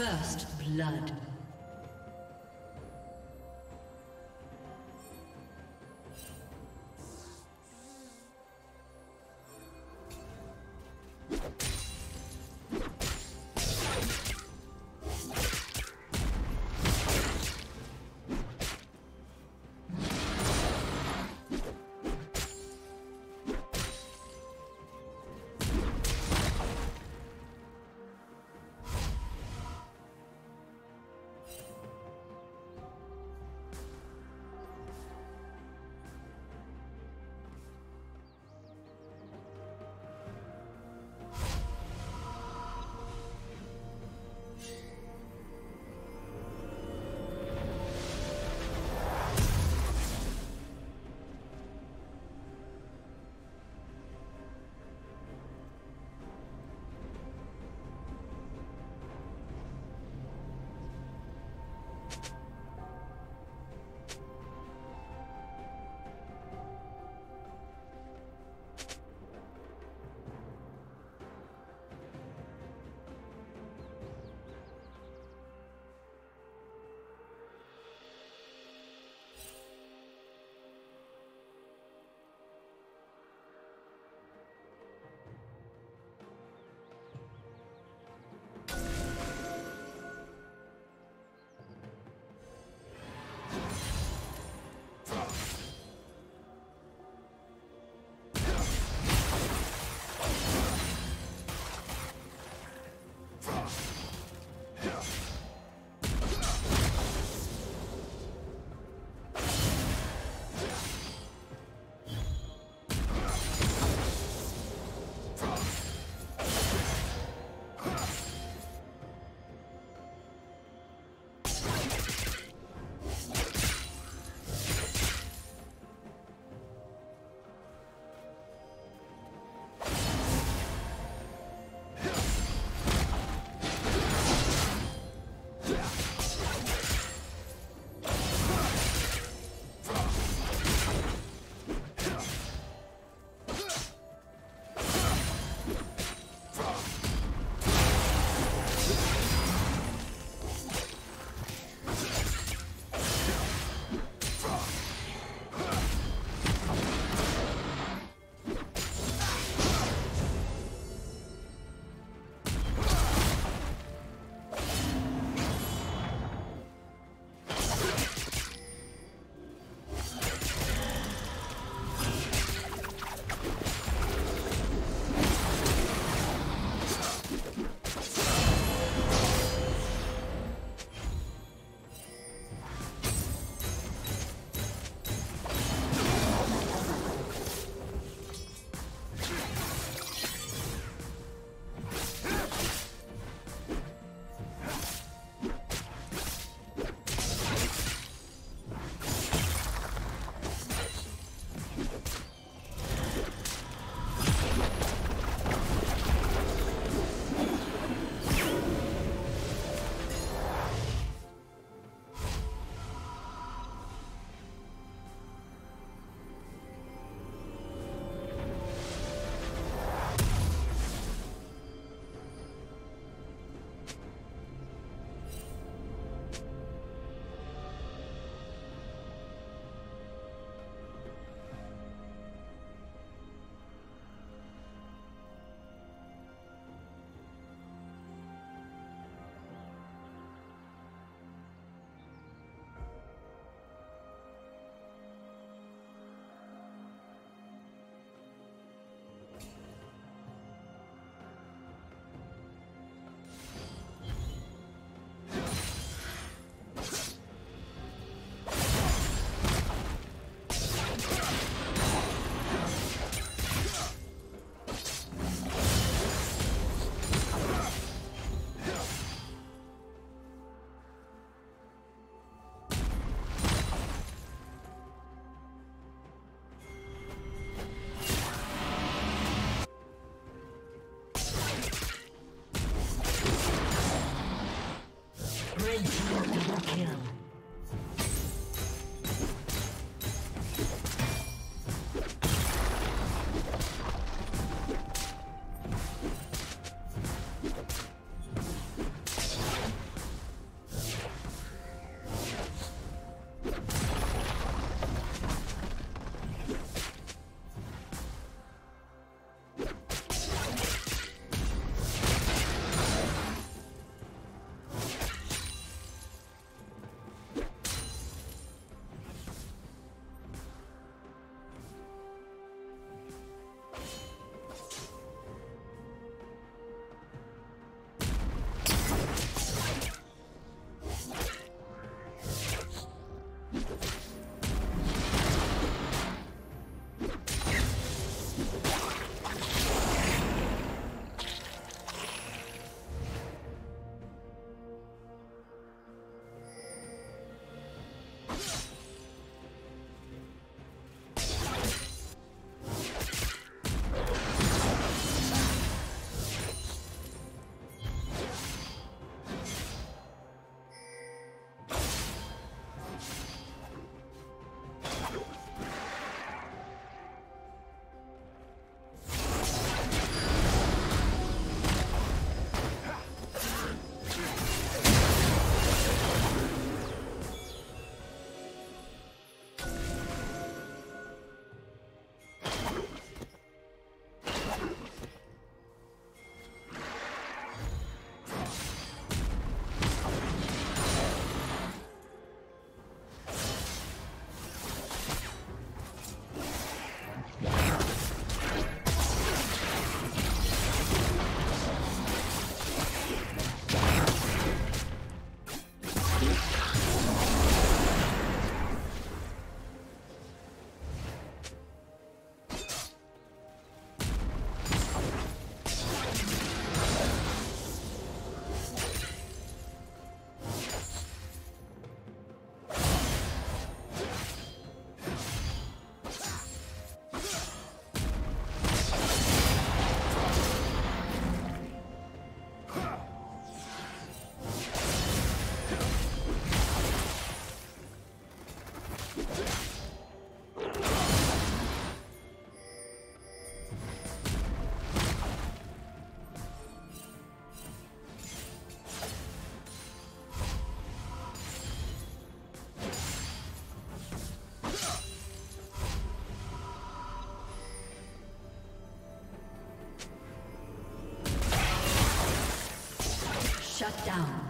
First blood. Shut down.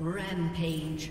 Rampage.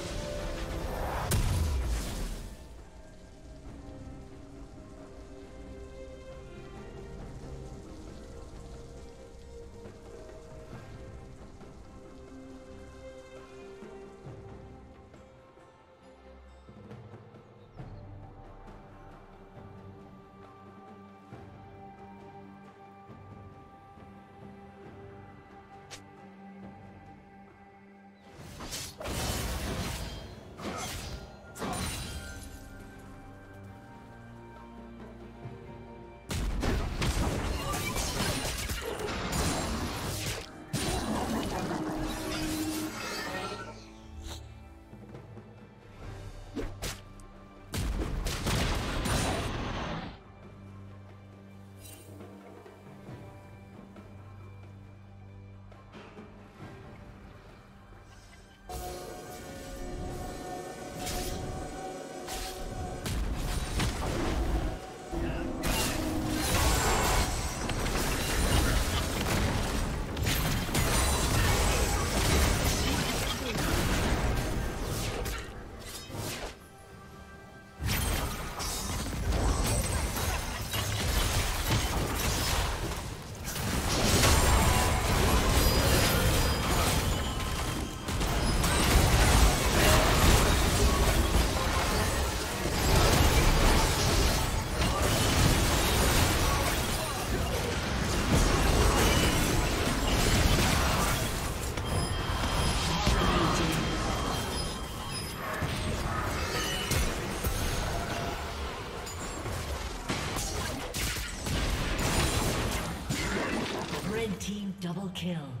Kill.